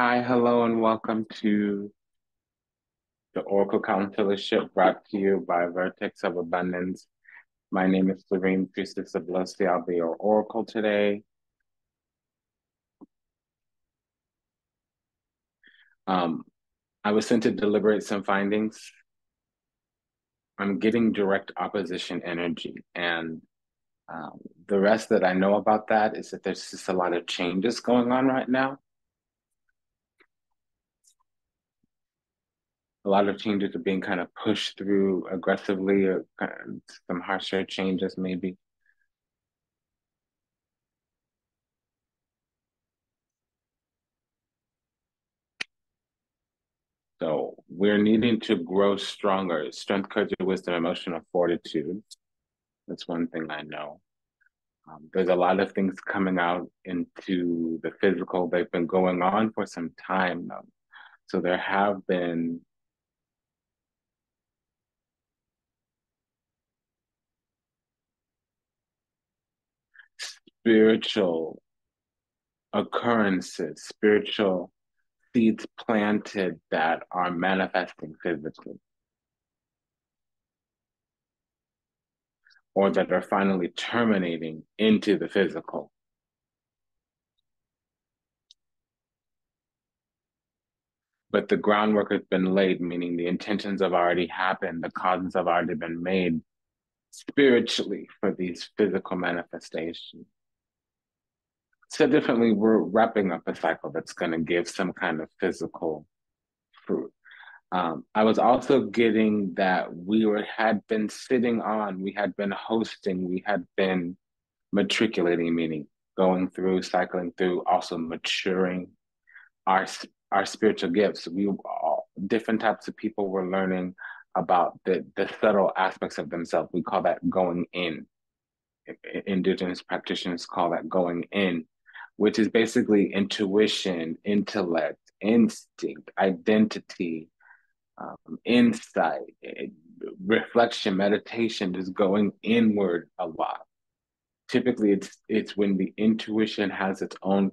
Hi, hello, and welcome to the Oracle Counselorship brought to you by Vertex of Abundance. My name is Serene Priestess of Blessed. I'll be your Oracle today. Um, I was sent to deliberate some findings. I'm getting direct opposition energy, and um, the rest that I know about that is that there's just a lot of changes going on right now. A lot of changes are being kind of pushed through aggressively or kind of some harsher changes maybe. So we're needing to grow stronger. Strength, courage, wisdom, emotional fortitude. That's one thing I know. Um, there's a lot of things coming out into the physical. They've been going on for some time now. So there have been spiritual occurrences, spiritual seeds planted that are manifesting physically. Or that are finally terminating into the physical. But the groundwork has been laid, meaning the intentions have already happened, the causes have already been made spiritually for these physical manifestations said differently, we're wrapping up a cycle that's going to give some kind of physical fruit. Um, I was also getting that we were had been sitting on, we had been hosting, we had been matriculating, meaning going through, cycling through, also maturing our our spiritual gifts. We all, different types of people were learning about the the subtle aspects of themselves. We call that going in. Indigenous practitioners call that going in which is basically intuition, intellect, instinct, identity, um, insight, reflection, meditation, just going inward a lot. Typically, it's it's when the intuition has its own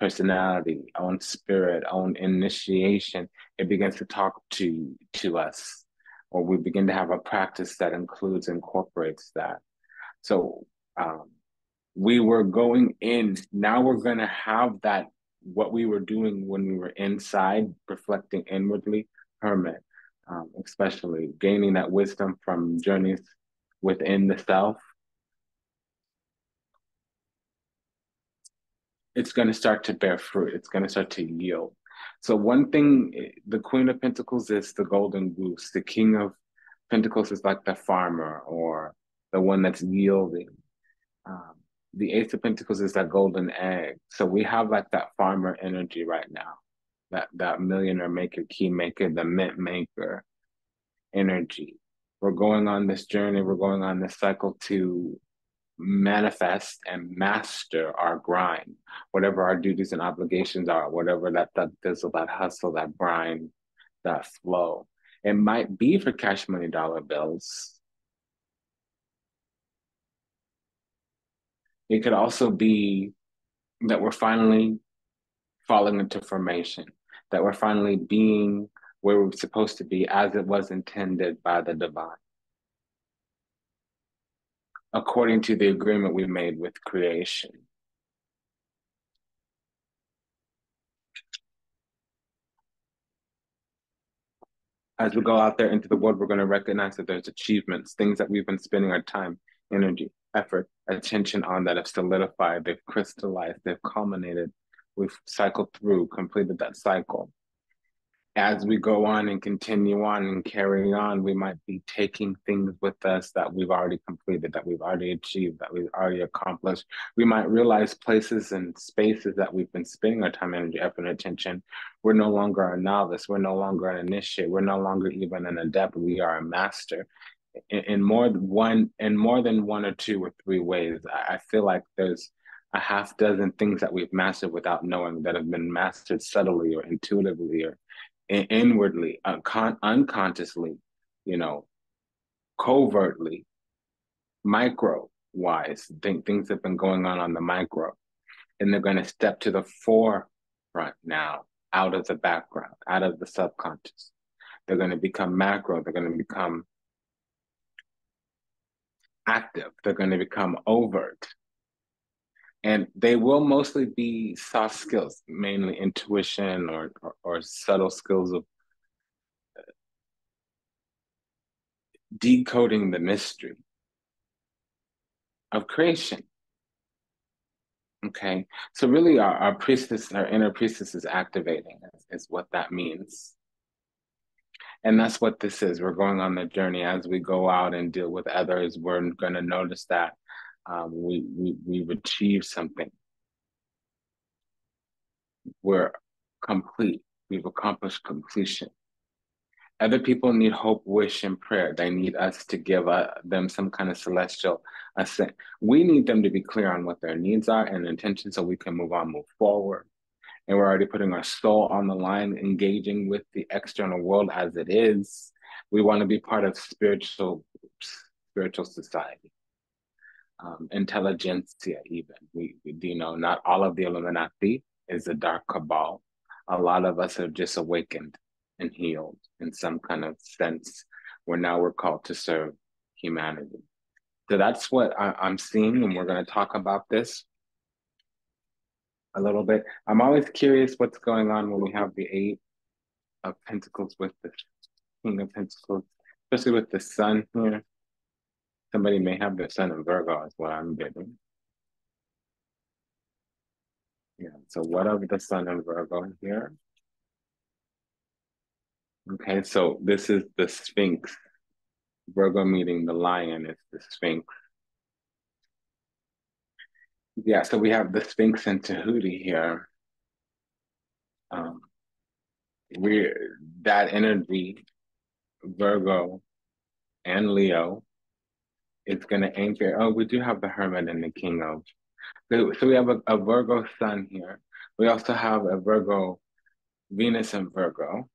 personality, own spirit, own initiation. It begins to talk to to us, or we begin to have a practice that includes incorporates that. So um, we were going in. Now we're going to have that, what we were doing when we were inside, reflecting inwardly, hermit, um, especially gaining that wisdom from journeys within the self. It's going to start to bear fruit. It's going to start to yield. So, one thing, the Queen of Pentacles is the golden goose. The King of Pentacles is like the farmer or the one that's yielding. Um, the Ace of Pentacles is that golden egg. So we have like that farmer energy right now, that that millionaire maker, key maker, the mint maker energy. We're going on this journey. We're going on this cycle to manifest and master our grind, whatever our duties and obligations are, whatever that that thistle, that hustle, that grind, that flow. It might be for cash money dollar bills It could also be that we're finally falling into formation, that we're finally being where we're supposed to be as it was intended by the divine, according to the agreement we made with creation. As we go out there into the world, we're going to recognize that there's achievements, things that we've been spending our time, energy, effort, attention on that have solidified, they've crystallized, they've culminated. We've cycled through, completed that cycle. As we go on and continue on and carry on, we might be taking things with us that we've already completed, that we've already achieved, that we've already accomplished. We might realize places and spaces that we've been spending our time, energy, effort, and attention. We're no longer a novice. We're no longer an initiate. We're no longer even an adept. We are a master in, more than one in more than one or two or three ways. I, feel like there's a half dozen things that we've mastered without knowing that have been mastered subtly or intuitively or in, inwardly, uh, uncon- unconsciously, you know, covertly, micro wise. Think things have been going on on the micro, and they're going to step to the forefront now out of the background, out of the subconscious. They're going to become macro. They're going to become active. They're going to become overt. And they will mostly be soft skills, mainly intuition or, or, or subtle skills of uh, decoding the mystery of creation. Okay, so really our, our priestess, our inner priestess is activating is, is what that means. And that's what this is. We're going on the journey as we go out and deal with others. We're going to notice that um, we, we, we've achieved something. We're complete. We've accomplished completion. Other people need hope, wish, and prayer. They need us to give uh, them some kind of celestial assent. We need them to be clear on what their needs are and intentions so we can move on, move forward. And we're already putting our soul on the line, engaging with the external world as it is. We want to be part of spiritual spiritual society. Um, intelligentsia, even. We, we, you know, not all of the Illuminati is a dark cabal. A lot of us have just awakened and healed in some kind of sense where now we're called to serve humanity. So that's what I, am seeing, and we're going to talk about this a little bit. I'm always curious what's going on when we have the Eight of Pentacles with the King of Pentacles, especially with the Sun here. Somebody may have the Sun in Virgo, is what I'm getting. Yeah, so what of the Sun in Virgo here? Okay, so this is the Sphinx. Virgo meeting the lion is the Sphinx. Yeah, so we have the Sphinx and Tahuti here. Um, we that energy, Virgo and Leo, is going to anchor. Oh, we do have the Hermit and the King of. So, so we have a, a Virgo Sun here. We also have a Virgo Venus and Virgo.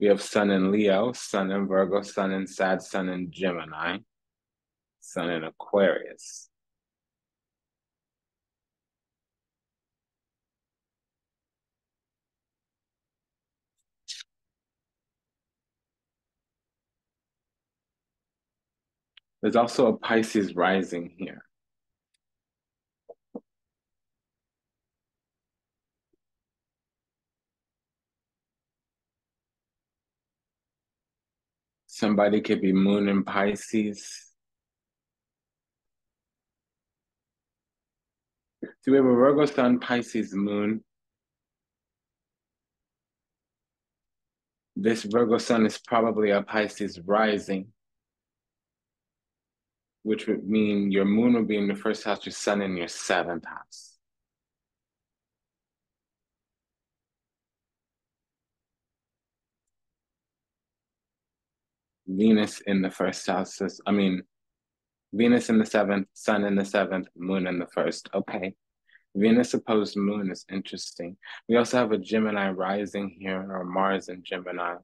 We have Sun in Leo, Sun in Virgo, Sun in Sag, Sun in Gemini, Sun in Aquarius. There's also a Pisces rising here. Somebody could be moon in Pisces. So we have a Virgo Sun, Pisces moon. This Virgo Sun is probably a Pisces rising, which would mean your moon will be in the first house, your sun in your seventh house. Venus in the first house. I mean, Venus in the seventh, Sun in the seventh, Moon in the first. Okay. Venus opposed Moon is interesting. We also have a Gemini rising here, or Mars in Gemini.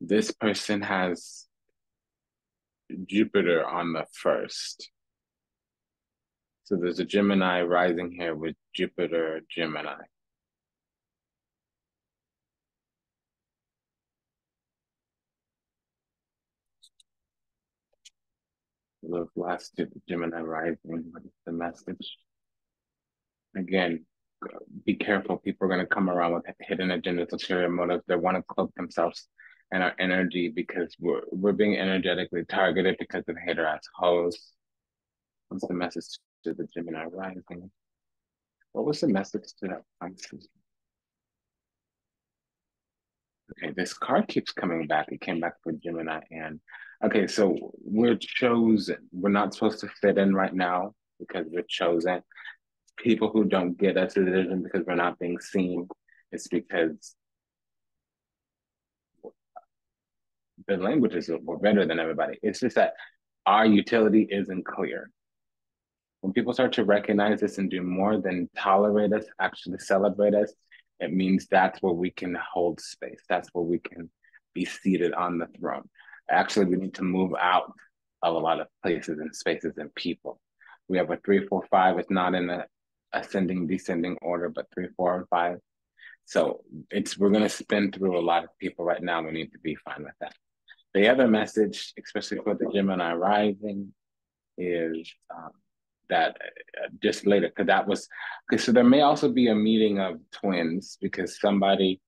This person has Jupiter on the first. So there's a Gemini rising here with Jupiter, Gemini. Love last Gemini rising. What is the message? Again, be careful. People are going to come around with hidden agendas, ulterior motives. They want to cloak themselves and our energy because we're we're being energetically targeted because of hater ass hosts. What's the message to the Gemini rising? What was the message to that Pisces? Okay, this card keeps coming back. It came back for Gemini and okay, so we're chosen. We're not supposed to fit in right now because we're chosen. People who don't get us vision because we're not being seen, it's because the languages were better than everybody. It's just that our utility isn't clear. When people start to recognize this and do more than tolerate us, actually celebrate us, it means that's where we can hold space. That's where we can be seated on the throne. Actually, we need to move out of a lot of places and spaces and people. We have a three, four, five. It's not in the ascending, descending order, but three, four, and five. So it's we're gonna spin through a lot of people right now. We need to be fine with that. The other message, especially for the Gemini rising, is um, that uh, just later, because that was, because so there may also be a meeting of twins because somebody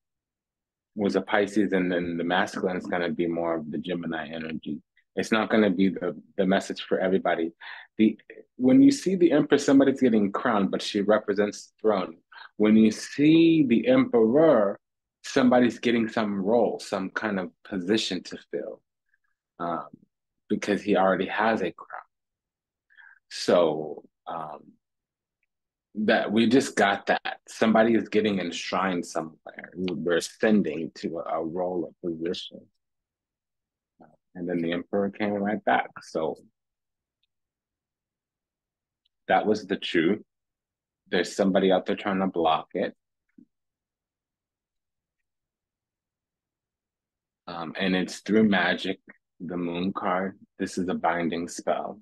was a Pisces and then the masculine is going to be more of the Gemini energy. It's not going to be the, the message for everybody. The when you see the empress, somebody's getting crowned, but she represents the throne. When you see the emperor, somebody's getting some role, some kind of position to fill, um, because he already has a crown. So um, that we just got that somebody is getting enshrined somewhere. We're ascending to a, a role of position, and then the emperor came right back. So that was the truth. There's somebody out there trying to block it. Um, and it's through magic, the moon card. This is a binding spell.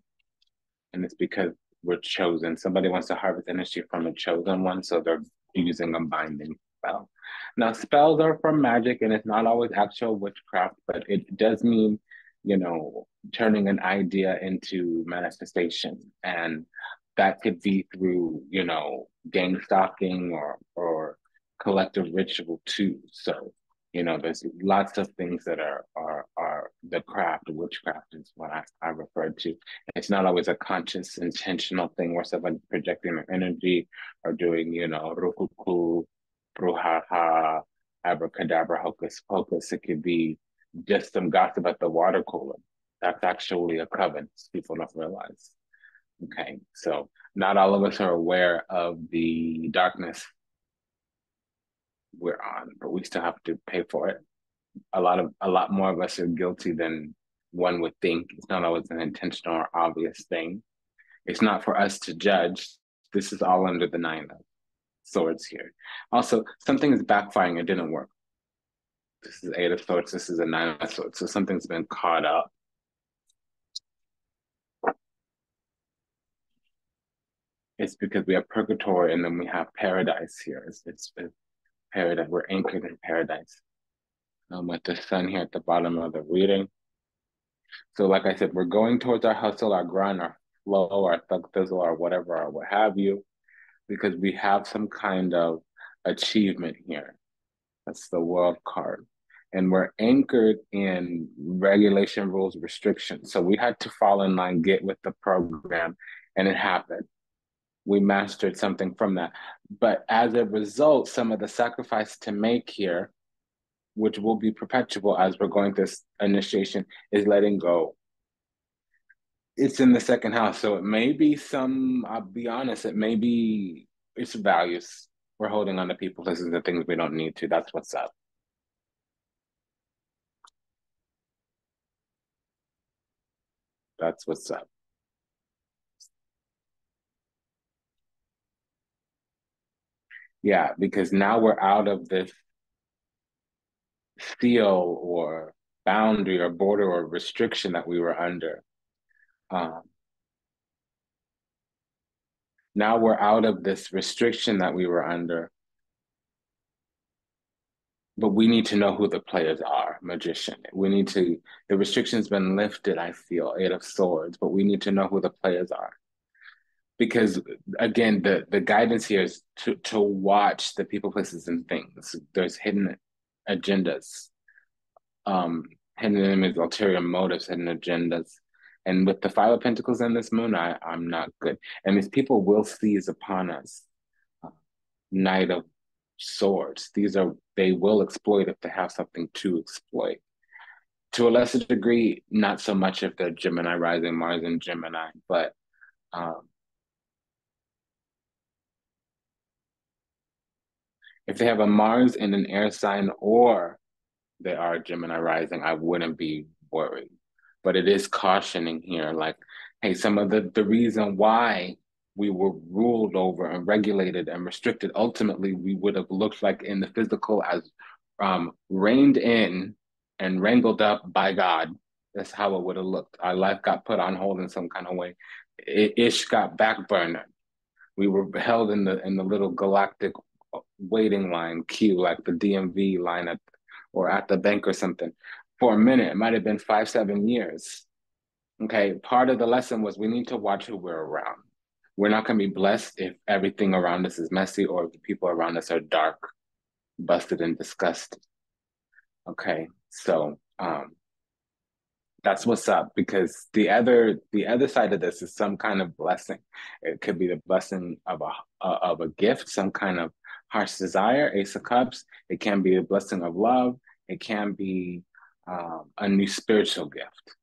And it's because we're chosen. Somebody wants to harvest energy from a chosen one, so they're using a binding spell. Now, spells are from magic, and it's not always actual witchcraft, but it does mean, you know, turning an idea into manifestation. And that could be through, you know, gang stalking or or collective ritual too. So you know, there's lots of things that are are are the craft, witchcraft is what I, I referred to. It's not always a conscious, intentional thing where someone's projecting their energy or doing, you know, rukuku, bruhaha, abracadabra, hocus pocus. It could be just some gossip at the water cooler. That's actually a coven. People don't realize. Okay, so not all of us are aware of the darkness we're on, but we still have to pay for it. A lot of a lot more of us are guilty than one would think. It's not always an intentional or obvious thing. It's not for us to judge. This is all under the nine of swords here. Also, something is backfiring. It didn't work. This is eight of swords. This is a nine of swords. So something's been caught up. It's because we have purgatory and then we have paradise here. It's, it's, it's paradise. We're anchored in paradise. Um, with the sun here at the bottom of the reading. So, like I said, we're going towards our hustle, our grind, our flow, our thug thizzle, or whatever, or what have you, because we have some kind of achievement here. That's the world card. And we're anchored in regulation, rules, restrictions. So we had to fall in line, get with the program, and it happened we mastered something from that. But as a result, some of the sacrifice to make here, which will be perpetual as we're going this initiation, is letting go. It's in the second house. So it may be some, I'll be honest, it may be it's values. We're holding on to people, places, and things we don't need to. That's what's up. That's what's up. Yeah, because now we're out of this seal or boundary or border or restriction that we were under. Um, now we're out of this restriction that we were under. But we need to know who the players are, magician. We need to, the restriction's been lifted, I feel, Eight of Swords, but we need to know who the players are because again the the guidance here is to to watch the people places and things. There's hidden agendas um hidden enemies ulterior motives hidden agendas. And with the five of pentacles in this moon i i'm not good. And these people will seize upon us. Knight of swords. These are they will exploit if they have something to exploit. To a lesser degree not so much if they're gemini rising mars and gemini. But um, if they have a Mars in an air sign or they are Gemini rising, I wouldn't be worried. But it is cautioning here, like, hey, some of the, the reason why we were ruled over and regulated and restricted, ultimately we would have looked like in the physical as um, reined in and wrangled up by God That's how it would have looked. Our life got put on hold in some kind of way. Ish got backburnered. We were held in the in the little galactic waiting line queue, like the DMV line at or at the bank or something, for a minute. It might have been five, seven years. Okay, part of the lesson was we need to watch who we're around. We're not going to be blessed if everything around us is messy or if the people around us are dark, busted, and disgusted. Okay, so um, that's what's up because the other the other side of this is some kind of blessing. It could be the blessing of a of a gift, some kind of harsh desire, Ace of Cups. It can be a blessing of love. It can be um, a new spiritual gift.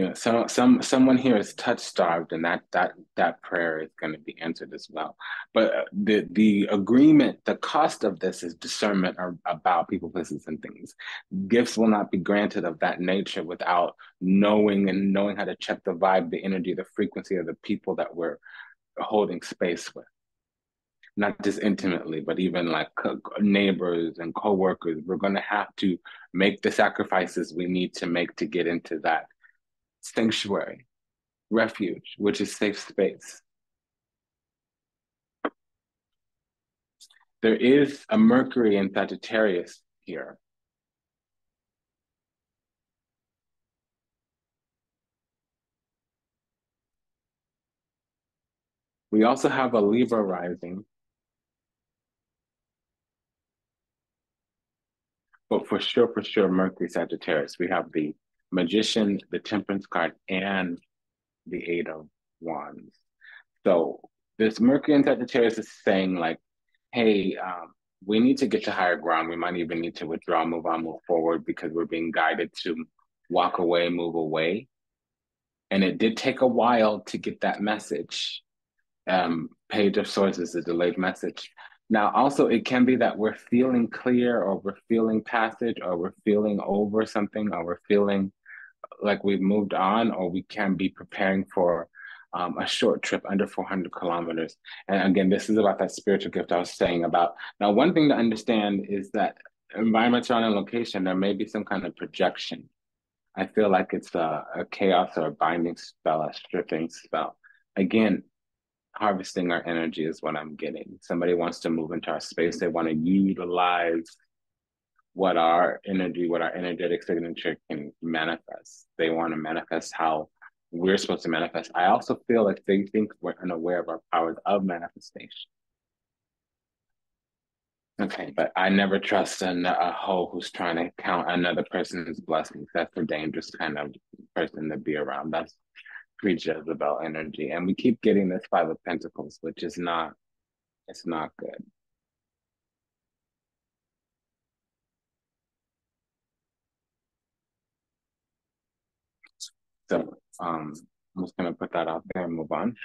You know some some someone here is touch starved and that that that prayer is going to be answered as well. But uh, the the agreement the cost of this is discernment about people places and things. Gifts will not be granted of that nature without knowing and knowing how to check the vibe the energy the frequency of the people that we're holding space with. Not just intimately but even like neighbors and co-workers. We're going to have to make the sacrifices we need to make to get into that sanctuary, refuge, which is safe space. There is a Mercury in Sagittarius here. We also have a Libra rising. But for sure, for sure, Mercury Sagittarius, we have the magician, the temperance card, and the eight of wands. So this Mercury in Sagittarius is saying like, hey, um, we need to get to higher ground. We might even need to withdraw, move on, move forward because we're being guided to walk away, move away. And it did take a while to get that message. Um, page of swords, a delayed message. Now, also, it can be that we're feeling clear or we're feeling passage or we're feeling over something or we're feeling like we've moved on or we can be preparing for um, a short trip under 400 kilometers. And again, this is about that spiritual gift I was saying about. Now, one thing to understand is that environments around a location, there may be some kind of projection. I feel like it's a, a chaos or a binding spell, a stripping spell. Again, harvesting our energy is what I'm getting. Somebody wants to move into our space. They want to utilize what our energy, what our energetic signature can manifest. They want to manifest how we're supposed to manifest. I also feel like they think we're unaware of our powers of manifestation. Okay, but I never trust a, a hoe who's trying to count another person's blessings. That's a dangerous kind of person to be around. That's pre Jezebel energy. And we keep getting this Five of Pentacles, which is not, it's not good. So um, I'm just going to put that out there and move on.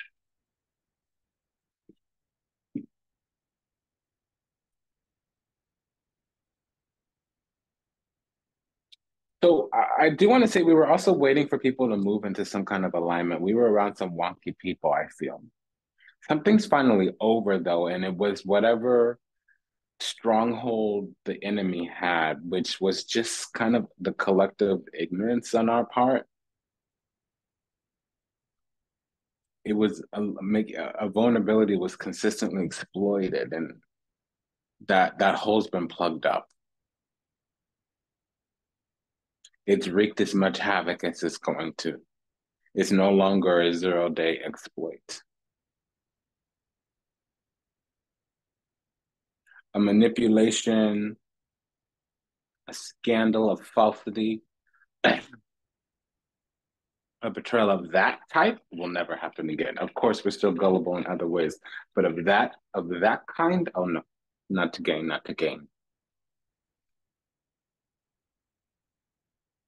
So I, I do want to say we were also waiting for people to move into some kind of alignment. We were around some wonky people, I feel. Something's finally over though, and it was whatever stronghold the enemy had, which was just kind of the collective ignorance on our part it was a, make a vulnerability was consistently exploited and that that hole's been plugged up. It's wreaked as much havoc as it's going to. It's no longer a zero day exploit. A manipulation a scandal of falsity a betrayal of that type will never happen again. Of course, we're still gullible in other ways, but of that of that kind, oh no, not to gain, not to gain.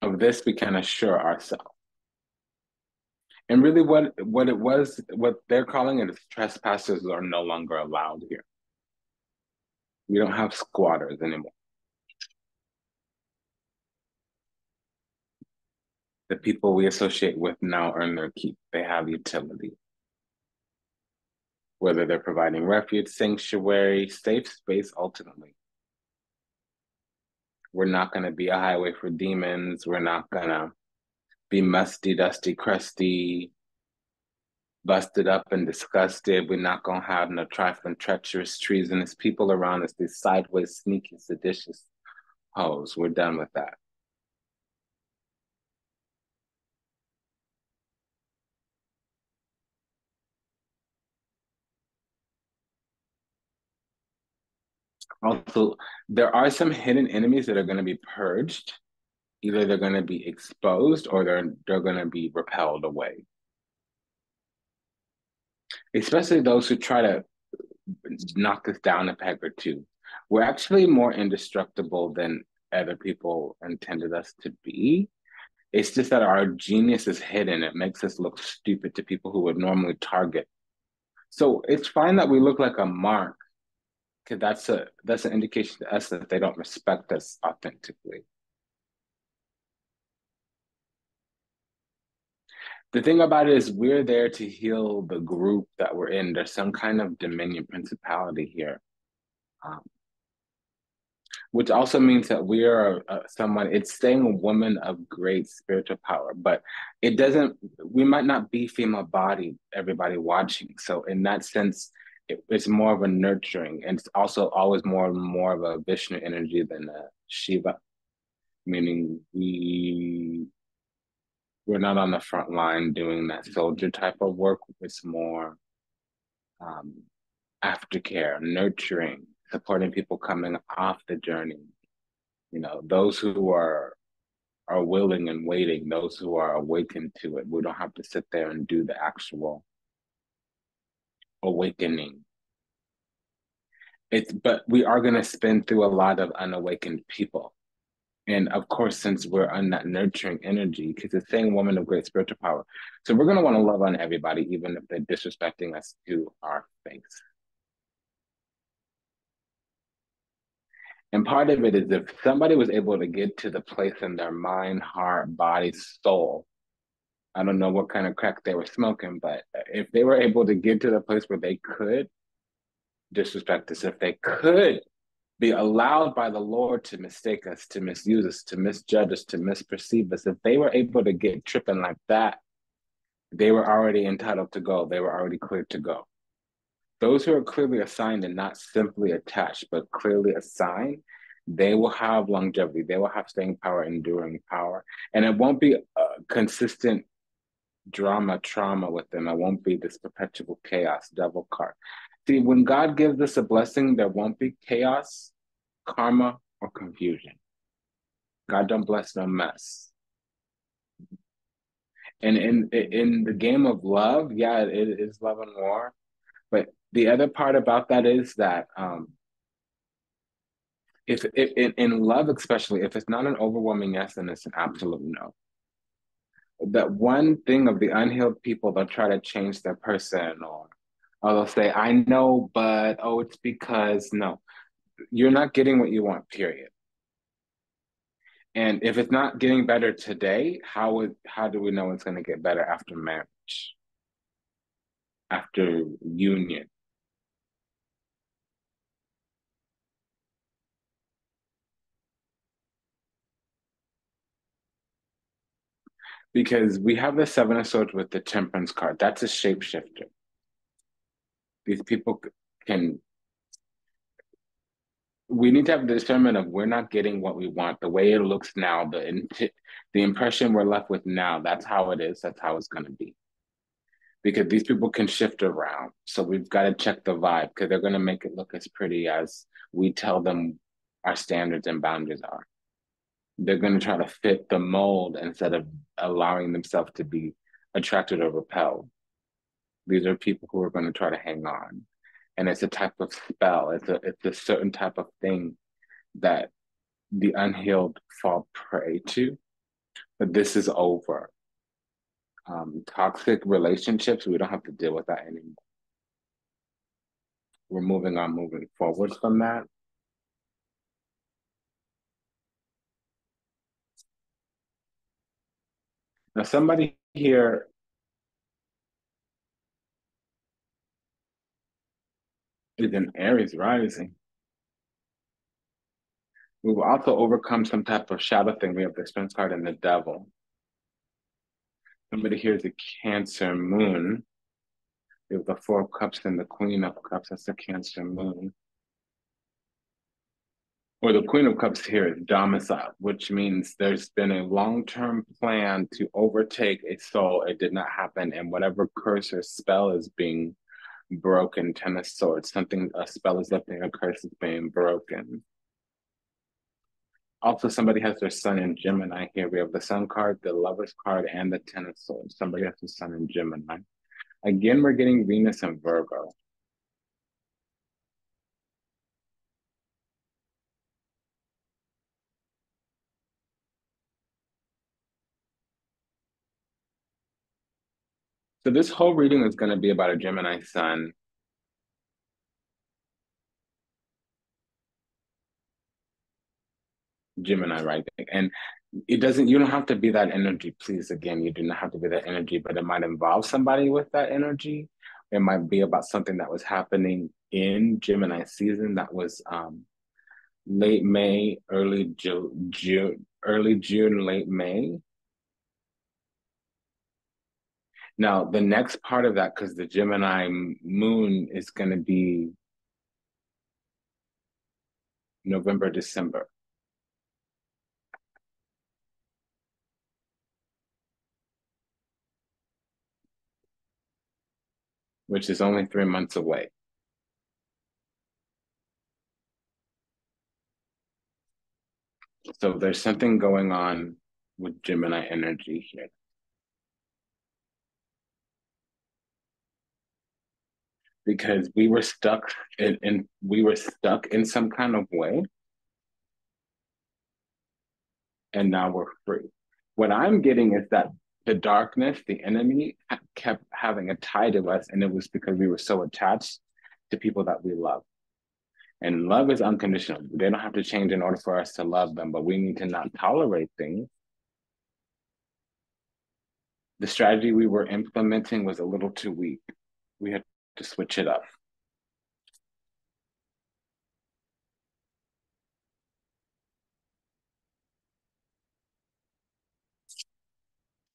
Of this, we can assure ourselves. And really, what what it was, what they're calling it is trespassers are no longer allowed here. We don't have squatters anymore. The people we associate with now earn their keep. They have utility. whether they're providing refuge, sanctuary, safe space ultimately. We're not going to be a highway for demons. We're not going to be musty, dusty, crusty, busted up and disgusted. We're not going to have no trifling, treacherous, treasonous people around us, these sideways, sneaky, seditious hoes. We're done with that. Also, there are some hidden enemies that are going to be purged. Either they're going to be exposed or they're they're going to be repelled away. Especially those who try to knock us down a peg or two. We're actually more indestructible than other people intended us to be. It's just that our genius is hidden. It makes us look stupid to people who would normally target. So it's fine that we look like a mark because that's a that's an indication to us that they don't respect us authentically. The thing about it is we're there to heal the group that we're in. There's some kind of dominion principality here. Um, which also means that we are uh, someone it's saying a woman of great spiritual power but it doesn't we might not be female body everybody watching so in that sense it, it's more of a nurturing and it's also always more more of a Vishnu energy than a Shiva, meaning we we're not on the front line doing that soldier type of work. It's more um, aftercare, nurturing, supporting people coming off the journey. You know, those who are are willing and waiting, those who are awakened to it. We don't have to sit there and do the actual awakening. It's but we are going to spin through a lot of unawakened people. And of course, since we're on that nurturing energy, because it's saying woman of great spiritual power. So we're going to want to love on everybody, even if they're disrespecting us to our face. And part of it is if somebody was able to get to the place in their mind, heart, body, soul I don't know what kind of crack they were smoking, but if they were able to get to the place where they could disrespect us, if they could be allowed by the Lord to mistake us, to misuse us, to misjudge us, to misperceive us, if they were able to get tripping like that, they were already entitled to go. They were already cleared to go. Those who are clearly assigned and not simply attached, but clearly assigned, they will have longevity. They will have staying power, enduring power. And it won't be a consistent drama, trauma with them. I won't be this perpetual chaos, devil card. See, when God gives us a blessing, there won't be chaos, karma, or confusion. God don't bless no mess. And in in the game of love, yeah, it is love and war. But the other part about that is that um, if, if in, in love, especially, if it's not an overwhelming yes, then it's an absolute no that one thing of the unhealed people they'll try to change their person or or they'll say i know but oh it's because no. You're not getting what you want period. And if it's not getting better today how would how do we know it's going to get better after marriage? After union because we have the seven of swords with the temperance card. That's a shapeshifter. These people can we need to have the discernment of we're not getting what we want. The way it looks now the the impression we're left with now that's how it is. That's how it's going to be. Because these people can shift around. So we've got to check the vibe because they're going to make it look as pretty as we tell them our standards and boundaries are they're going to try to fit the mold instead of allowing themselves to be attracted or repelled. These are people who are going to try to hang on. And it's a type of spell, it's a, it's a certain type of thing that the unhealed fall prey to. But this is over. Um, toxic relationships, we don't have to deal with that anymore. We're moving on, moving forward from that. Now, somebody here is an Aries rising. We will also overcome some type of shadow thing. We have the strength card and the devil. Somebody here is a Cancer moon. We have the Four Cups and the Queen of Cups. That's the Cancer moon. Or the Queen of Cups here is domicile, which means there's been a long-term plan to overtake a soul. It did not happen, and whatever curse or spell is being broken, Ten of Swords, something a spell is lifting, a curse is being broken. Also, somebody has their sun in Gemini here. We have the sun card, the lovers card, and the ten of swords. Somebody has the sun in Gemini. Again, we're getting Venus and Virgo. So this whole reading is going to be about a Gemini sun Gemini rising. And it doesn't, you don't have to be that energy. Please, again, you do not have to be that energy, but it might involve somebody with that energy. It might be about something that was happening in Gemini season that was um, late May, early June, June, early June, late May. Now, the next part of that, because the Gemini moon is going to be November, December. which is only three months away. So there's something going on with Gemini energy here. Because we were stuck in, in we were stuck in some kind of way. And now we're free. What I'm getting is that the darkness, the enemy, kept having a tie to us, and it was because we were so attached to people that we love. And love is unconditional. They don't have to change in order for us to love them, but we need to not tolerate things. The strategy we were implementing was a little too weak. We had to switch it up.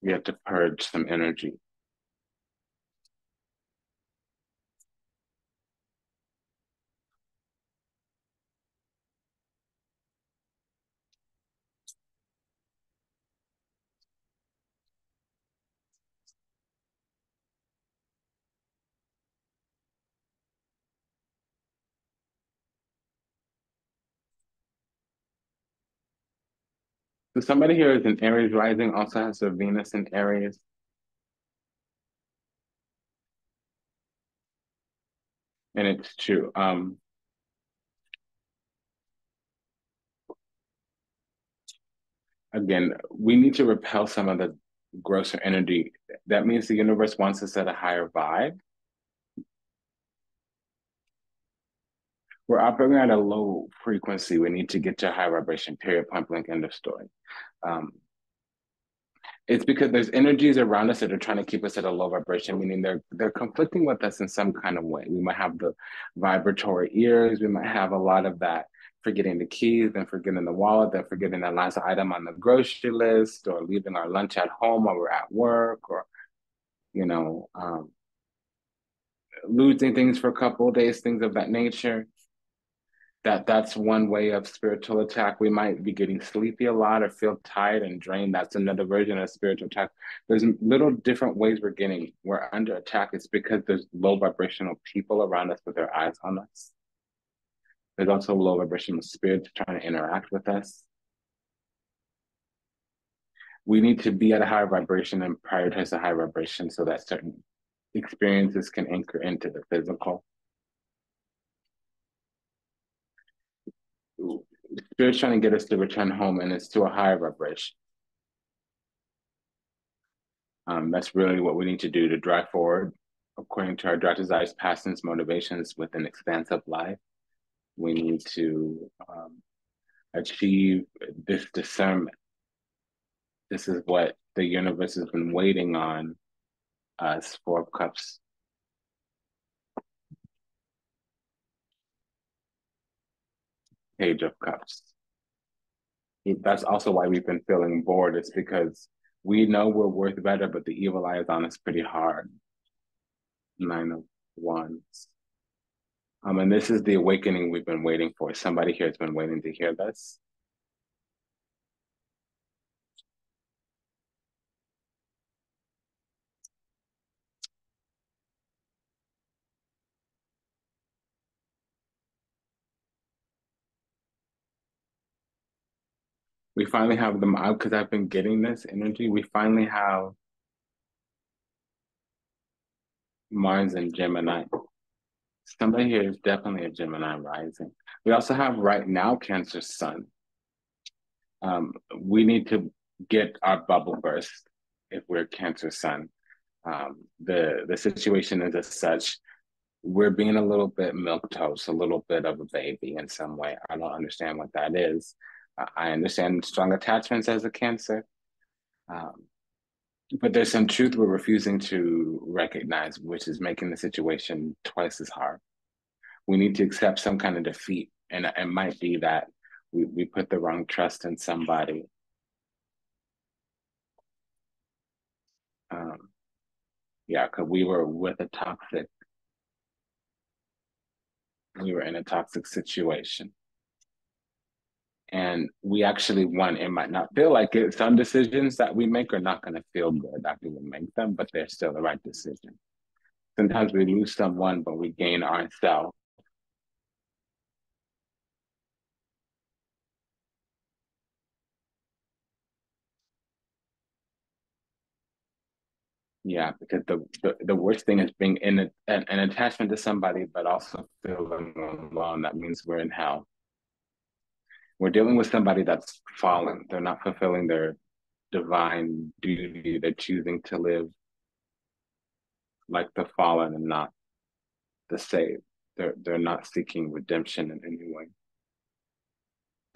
We have to purge some energy. Somebody here is an Aries rising, also has a Venus in Aries. And it's true. Um, again, we need to repel some of the grosser energy. That means the universe wants us at a higher vibe. We're operating at a low frequency. We need to get to a high vibration, period, point blank, end of story. Um, it's because there's energies around us that are trying to keep us at a low vibration, meaning they're they're conflicting with us in some kind of way. We might have the vibratory ears, we might have a lot of that forgetting the keys, then forgetting the wallet, then forgetting that last item on the grocery list, or leaving our lunch at home while we're at work, or you know, um, losing things for a couple days, things of that nature that that's one way of spiritual attack. We might be getting sleepy a lot or feel tired and drained. That's another version of spiritual attack. There's little different ways we're getting we're under attack. It's because there's low vibrational people around us with their eyes on us. There's also low vibrational spirits trying to interact with us. We need to be at a higher vibration and prioritize a higher vibration so that certain experiences can anchor into the physical. Spirit's trying to get us to return home and it's to a higher vibration. Um, that's really what we need to do to drive forward according to our direct desires, passions, motivations with an expansive life. We need to um, achieve this discernment. This is what the universe has been waiting on us, Four Cups Page of Cups. That's also why we've been feeling bored. It's because we know we're worth better, but the evil eye is on us pretty hard. Nine of Wands. Um, and this is the awakening we've been waiting for. Somebody here has been waiting to hear this. We finally have them out because I've been getting this energy. We finally have Mars and Gemini. Somebody here is definitely a Gemini rising. We also have right now Cancer Sun. Um, we need to get our bubble burst if we're Cancer Sun. Um, the the situation is as such. We're being a little bit milk toast, a little bit of a baby in some way. I don't understand what that is. I understand strong attachments as a cancer. Um, but there's some truth we're refusing to recognize, which is making the situation twice as hard. We need to accept some kind of defeat. And it might be that we, we put the wrong trust in somebody. Um, yeah, because we were with a toxic, we were in a toxic situation and we actually won. It might not feel like it. Some decisions that we make are not going to feel good after we make them, but they're still the right decision. Sometimes we lose someone, but we gain ourselves. Yeah, because the, the, the worst thing is being in a, an, an attachment to somebody, but also feeling alone. That means we're in hell we're dealing with somebody that's fallen. They're not fulfilling their divine duty. They're choosing to live like the fallen and not the saved. They're they're not seeking redemption in any way.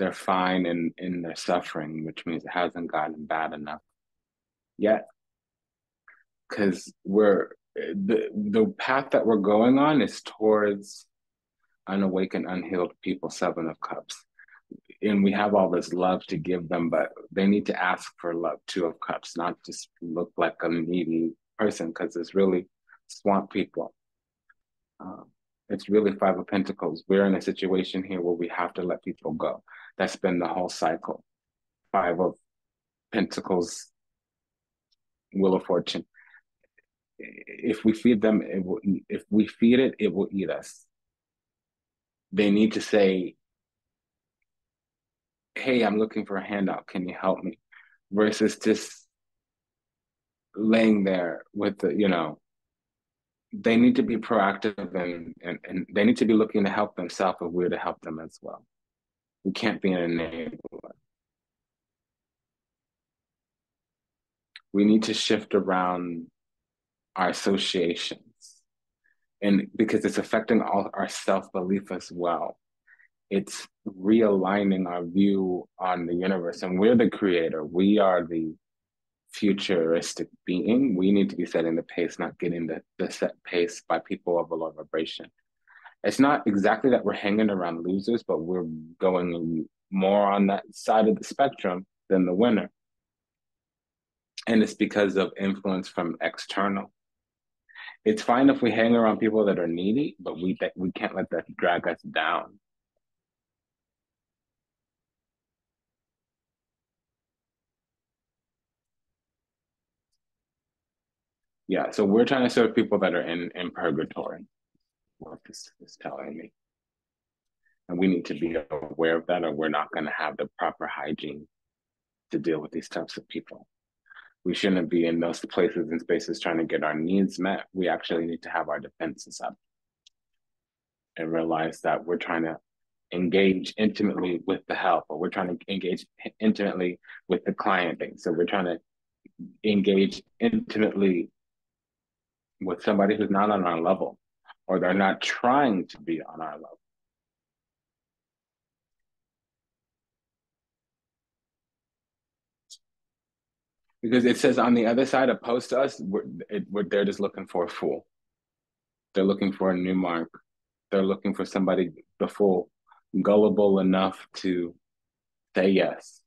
They're fine in in their suffering, which means it hasn't gotten bad enough yet. Because we're the the path that we're going on is towards unawakened, unhealed people, seven of cups and we have all this love to give them, but they need to ask for love, two of cups, not just look like a needy person, because it's really swamp people. Um, it's really five of pentacles. We're in a situation here where we have to let people go. That's been the whole cycle. Five of pentacles, wheel of fortune. If we feed them, will, if we feed it, it will eat us. They need to say, hey, I'm looking for a handout. Can you help me? Versus just laying there with the, you know, they need to be proactive and, and, and they need to be looking to help themselves if we're to help them as well. We can't be an enabler. We need to shift around our associations and because it's affecting all our self-belief as well it's realigning our view on the universe and we're the creator. We are the futuristic being. We need to be setting the pace not getting the, the set pace by people of a low vibration. It's not exactly that we're hanging around losers but we're going more on that side of the spectrum than the winner. And it's because of influence from external. It's fine if we hang around people that are needy but we we can't let that drag us down Yeah, so we're trying to serve people that are in, in purgatory, what this is telling me. And we need to be aware of that, or we're not going to have the proper hygiene to deal with these types of people. We shouldn't be in those places and spaces trying to get our needs met. We actually need to have our defenses up and realize that we're trying to engage intimately with the help, or we're trying to engage intimately with the client base. So we're trying to engage intimately with somebody who's not on our level or they're not trying to be on our level. Because it says on the other side, opposed to us, we're, it, we're, they're just looking for a fool. They're looking for a new mark. They're looking for somebody, the fool, gullible enough to say yes.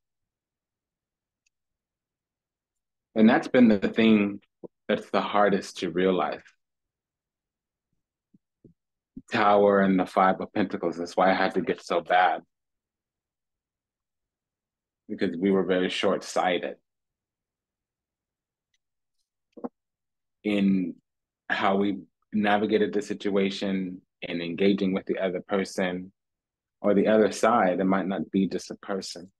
And that's been the thing that's the hardest to realize. Tower and the Five of Pentacles. That's why I had to get so bad. Because we were very short sighted in how we navigated the situation and engaging with the other person or the other side. It might not be just a person.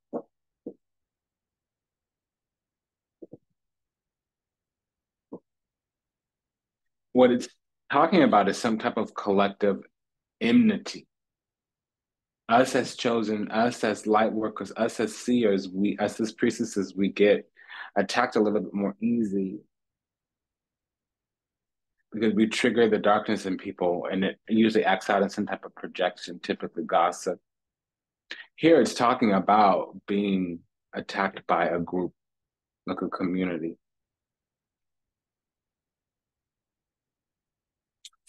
What it's talking about is some type of collective enmity. Us as chosen, us as light workers, us as seers, we us as priestesses, we get attacked a little bit more easy because we trigger the darkness in people and it usually acts out in some type of projection, typically gossip. Here it's talking about being attacked by a group, like a community.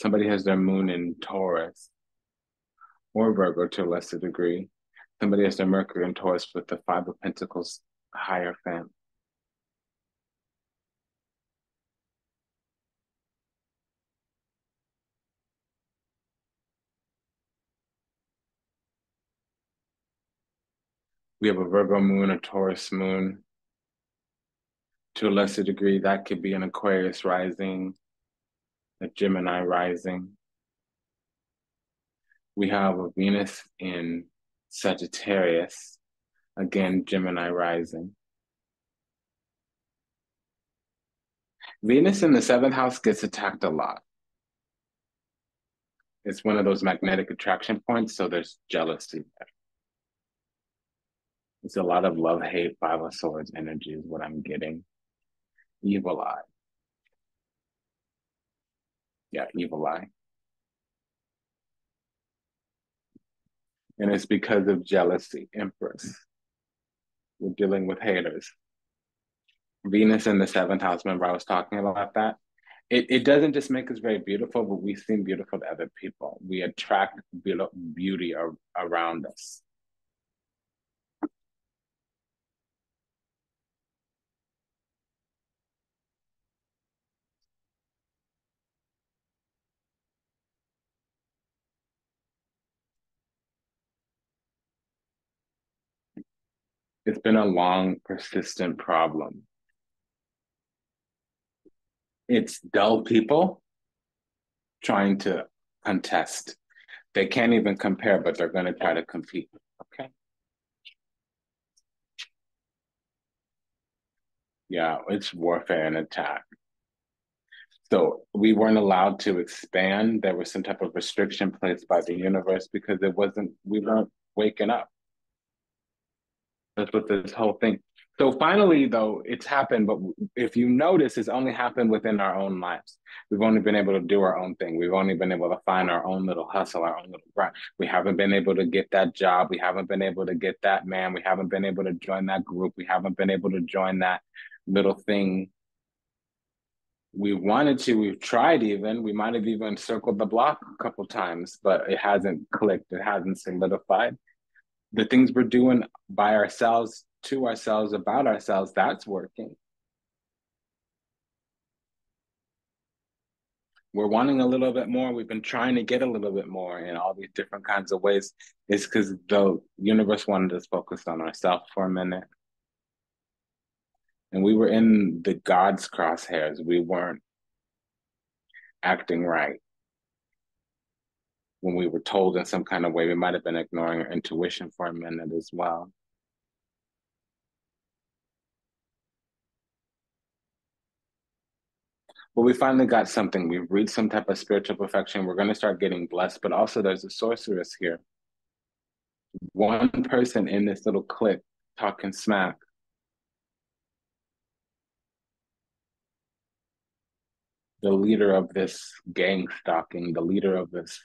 Somebody has their moon in Taurus or Virgo to a lesser degree. Somebody has their Mercury in Taurus with the Five of Pentacles Hierophant. We have a Virgo moon, a Taurus moon. To a lesser degree, that could be an Aquarius rising, a Gemini rising. We have a Venus in Sagittarius, again, Gemini rising. Venus in the seventh house gets attacked a lot. It's one of those magnetic attraction points, so there's jealousy there. It's a lot of love, hate, five of swords energy is what I'm getting. Evil eye. Yeah, evil eye. And it's because of jealousy, Empress. We're dealing with haters. Venus in the seventh house, remember I was talking about that? It, it doesn't just make us very beautiful, but we seem beautiful to other people. We attract beauty around us. It's been a long, persistent problem. It's dull people trying to contest. They can't even compare, but they're going to try to compete. Okay. Yeah, it's warfare and attack. So we weren't allowed to expand. There was some type of restriction placed by the universe because it wasn't, we weren't waking up. That's what this whole thing. So finally, though, it's happened, but if you notice, it's only happened within our own lives. We've only been able to do our own thing. We've only been able to find our own little hustle, our own little grind. We haven't been able to get that job. We haven't been able to get that man. We haven't been able to join that group. We haven't been able to join that little thing. We wanted to, we've tried even, we might have even circled the block a couple times, but it hasn't clicked, it hasn't solidified the things we're doing by ourselves, to ourselves, about ourselves, that's working. We're wanting a little bit more. We've been trying to get a little bit more in all these different kinds of ways. It's because the universe wanted us focused on ourselves for a minute. And we were in the God's crosshairs. We weren't acting right when we were told in some kind of way, we might have been ignoring our intuition for a minute as well. But we finally got something. We've reached some type of spiritual perfection. We're going to start getting blessed, but also there's a sorceress here. One person in this little clique talking smack. The leader of this gang stalking, the leader of this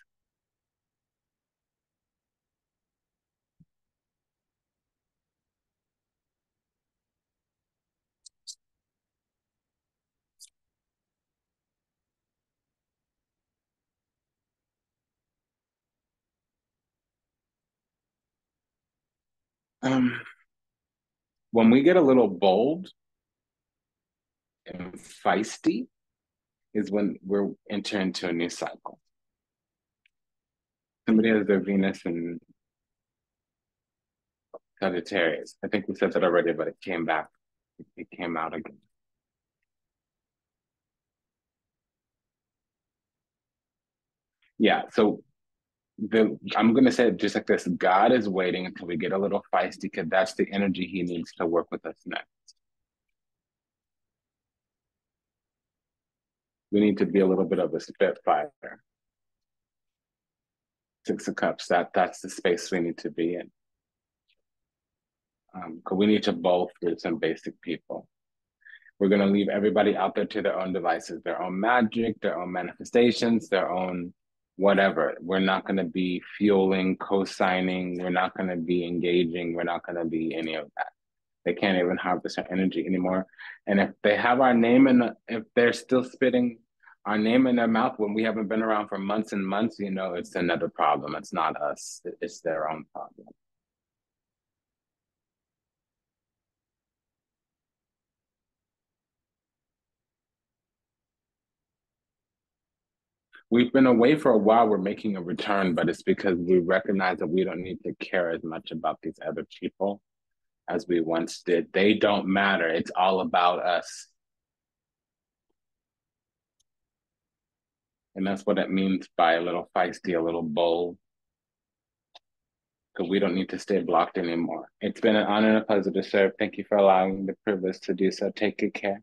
Um, when we get a little bold and feisty, is when we're entering into a new cycle. Somebody has their Venus and Sagittarius. I think we said that already, but it came back. It came out again. Yeah, so the I'm gonna say it just like this: God is waiting until we get a little feisty, because that's the energy He needs to work with us next. We need to be a little bit of a spitfire. Six of Cups. That that's the space we need to be in. Um, because we need to both with some basic people. We're gonna leave everybody out there to their own devices, their own magic, their own manifestations, their own whatever. We're not going to be fueling, co-signing. We're not going to be engaging. We're not going to be any of that. They can't even harvest our energy anymore. And if they have our name and if they're still spitting our name in their mouth when we haven't been around for months and months, you know, it's another problem. It's not us. It's their own problem. We've been away for a while. We're making a return, but it's because we recognize that we don't need to care as much about these other people as we once did. They don't matter. It's all about us. And that's what it means by a little feisty, a little bold. Because we don't need to stay blocked anymore. It's been an honor and a pleasure to serve. Thank you for allowing the privilege to do so. Take good care.